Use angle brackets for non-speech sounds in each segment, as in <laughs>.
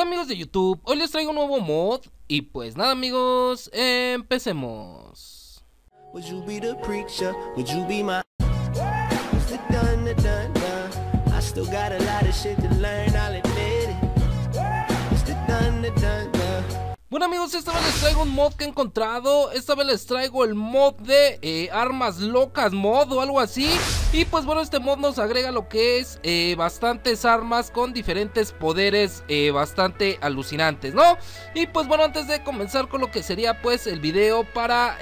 Hola amigos de YouTube, hoy les traigo un nuevo mod y pues nada amigos, empecemos. Bueno amigos, esta vez les traigo un mod que he encontrado. Esta vez les traigo el mod de eh, armas locas mod o algo así Y pues bueno, este mod nos agrega lo que es eh, bastantes armas con diferentes poderes eh, bastante alucinantes, ¿no? Y pues bueno, antes de comenzar con lo que sería pues el video para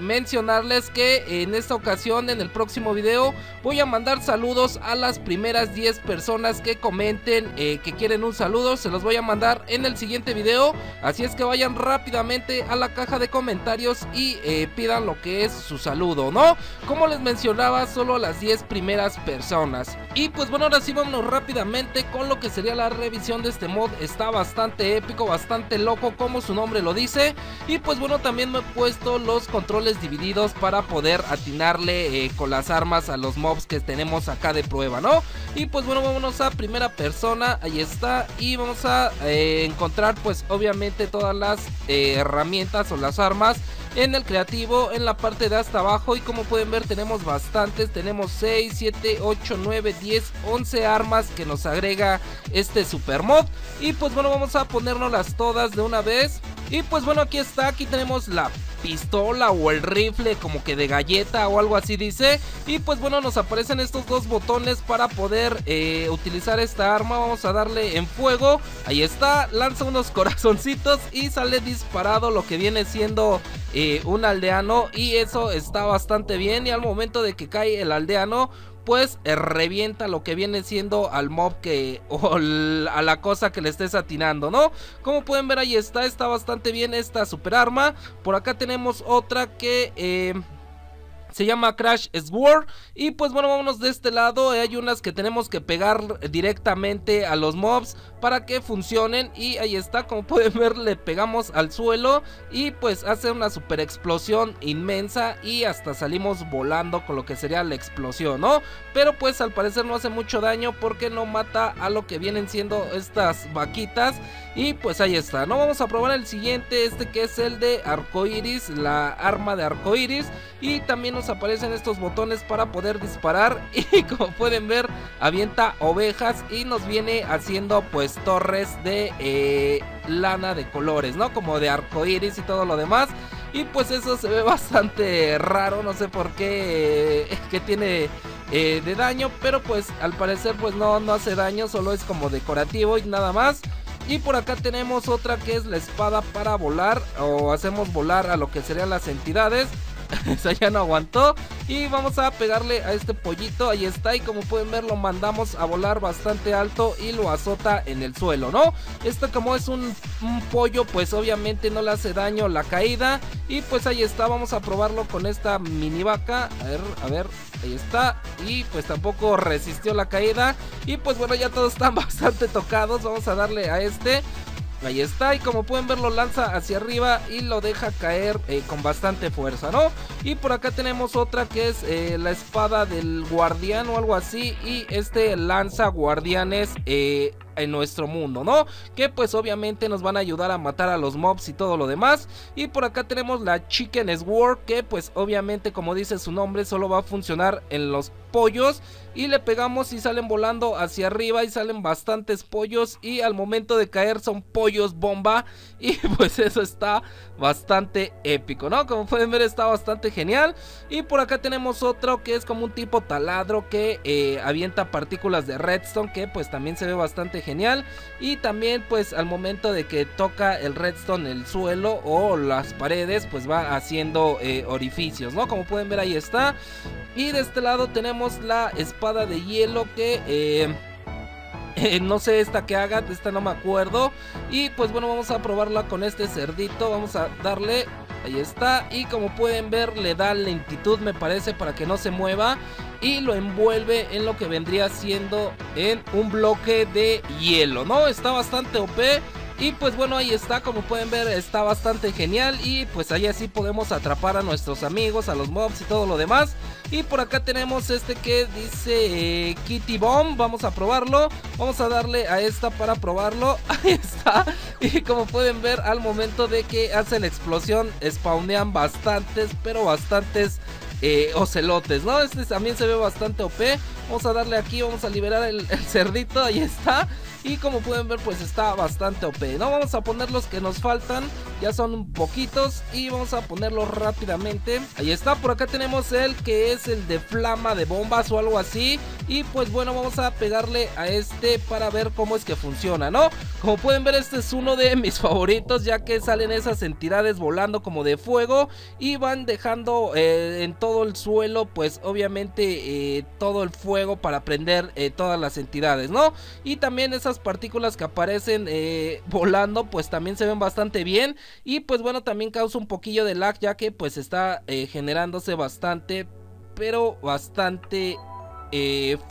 mencionarles que en esta ocasión, en el próximo video Voy a mandar saludos a las primeras 10 personas que comenten que quieren un saludo Se los voy a mandar en el siguiente video Así es que vayan rápidamente a la caja de comentarios y eh, pidan lo que es su saludo, ¿no? Como les mencionaba, solo las 10 primeras personas. Y pues bueno, ahora sí vámonos rápidamente con lo que sería la revisión de este mod. Está bastante épico, bastante loco, como su nombre lo dice. Y pues bueno, también me he puesto los controles divididos para poder atinarle eh, con las armas a los mobs que tenemos acá de prueba, ¿no? Y pues bueno, vámonos a primera persona, ahí está. Y vamos a eh, encontrar pues obviamente todas las eh, herramientas o las armas en el creativo en la parte de hasta abajo. Y como pueden ver tenemos bastantes. Tenemos 6 7 8 9 10 11 armas que nos agrega este super mod y pues bueno vamos a ponernos todas de una vez y pues bueno aquí está aquí tenemos la pistola o el rifle como que de galleta o algo así dice. Y pues bueno, nos aparecen estos dos botones para poder eh, utilizar esta arma. Vamos a darle en fuego. Ahí está, lanza unos <laughs> corazoncitos y sale disparado lo que viene siendo eh, un aldeano. Y eso está bastante bien. Y al momento de que cae el aldeano pues revienta lo que viene siendo al mob que <laughs> o a la cosa que le estés atinando, ¿no? Como pueden ver ahí está, está bastante bien esta super arma. Por acá tenemos otra que... Eh, se llama Crash Sword y pues bueno vámonos de este lado. Hay unas que tenemos que pegar directamente a los mobs para que funcionen. Y ahí está como pueden ver le pegamos al suelo. Y pues hace una super explosión inmensa. Y hasta salimos volando con lo que sería la explosión no pero pues al parecer no hace mucho daño porque no mata a lo que vienen siendo estas vaquitas. Y pues ahí está no vamos a probar el siguiente. Este que es el de arcoiris la arma de arcoiris. Y también nos aparecen estos botones para poder disparar <laughs> y como pueden ver avienta ovejas y nos viene haciendo pues torres de eh, lana de colores, ¿no? Como de arco iris y todo lo demás. Y pues eso se ve <laughs> bastante raro, no sé por qué, eh, que tiene eh, de daño, pero pues al parecer pues no, no hace daño, solo es como decorativo y nada más. Y por acá tenemos otra que es la espada para volar o hacemos volar a lo que serían las entidades. <laughs> Esa ya no aguantó. Y vamos a pegarle a este pollito. Ahí está. Y como pueden ver, lo mandamos a volar bastante alto y lo azota en el suelo, ¿no? Esto como es un, pollo, pues obviamente no le hace daño la caída. Y pues ahí está. Vamos a probarlo con esta mini vaca. A ver, a ver. Ahí está. Y pues tampoco resistió la caída. Y pues bueno, ya todos están <laughs> bastante tocados. Vamos a darle a este. Ahí está, y como pueden ver lo lanza hacia arriba y lo deja caer eh, con bastante fuerza, ¿no? Y por acá tenemos otra que es eh, la espada del guardián o algo así y este lanza guardianes eh, en nuestro mundo, ¿no? Que pues obviamente nos van a ayudar a matar a los mobs y todo lo demás. Y por acá tenemos la Chicken Sword que pues obviamente como dice su nombre solo va a funcionar en los pollos y le pegamos y salen volando hacia arriba y salen bastantes pollos y al momento de caer son pollos bomba <laughs> y pues eso está bastante épico, ¿no? Como pueden ver está bastante genial y por acá tenemos otro que es como un tipo taladro que eh, avienta partículas de redstone que pues también se ve bastante genial y también pues al momento de que toca el redstone el suelo o las paredes pues va haciendo eh, orificios, ¿no? Como pueden ver ahí está y de este lado tenemos la espada de hielo que... Eh, <laughs> no sé esta que haga, esta no me acuerdo. Y pues bueno, vamos a probarla con este cerdito. Vamos a darle, ahí está. Y como pueden ver, le da lentitud, me parece, para que no se mueva. Y lo envuelve en lo que vendría siendo en un bloque de hielo, ¿no? Está bastante OP. Y pues bueno, ahí está, como pueden ver, está bastante genial. Y pues ahí así podemos atrapar a nuestros amigos, a los mobs y todo lo demás. Y por acá tenemos este que dice eh, Kitty Bomb. Vamos a probarlo. Vamos a darle a esta para probarlo. <laughs> Ahí está. Y como pueden ver, al momento de que hace la explosión, spawnean bastantes, pero bastantes eh, ocelotes, ¿no? Este también se ve bastante OP. Vamos a darle aquí, vamos a liberar el, cerdito, ahí está. Y como pueden ver pues está bastante OP No vamos a poner los que nos faltan Ya son poquitos y vamos a ponerlos rápidamente Ahí está, por acá tenemos el que es el de flama de bombas o algo así Y pues bueno vamos a pegarle a este para ver cómo es que funciona ¿no? Como pueden ver este es uno de mis <laughs> favoritos ya que salen esas entidades volando como de fuego Y van dejando eh, en todo el suelo pues obviamente eh, todo el para prender eh, todas las entidades ¿no? Y también esas partículas que aparecen eh, <laughs> volando pues también se ven bastante bien y pues bueno también causa un poquillo de lag ya que pues está eh, generándose bastante pero bastante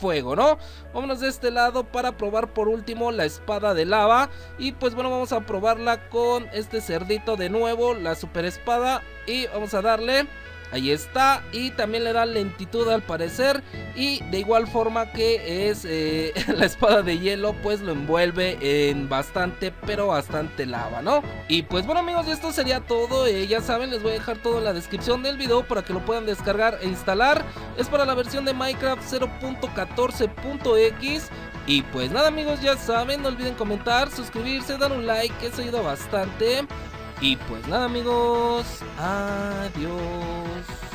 fuego, ¿no? Vámonos de este lado para probar por último la espada de lava Y pues bueno, vamos a probarla con este cerdito de nuevo, la super espada Y vamos a darle Ahí está. Y también le da lentitud al parecer. Y de igual forma que es eh, <laughs> la espada de hielo, pues lo envuelve en bastante, pero bastante lava, ¿no? Y pues bueno amigos, esto sería todo. Eh, ya saben, les voy a dejar todo en la descripción del video para que lo puedan descargar e instalar. Es para la versión de Minecraft 0.14.x. Y pues nada amigos, ya saben, no olviden comentar, suscribirse, dar un like, que eso ayuda bastante. Y pues nada amigos, adiós.